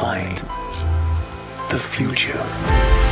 find the future.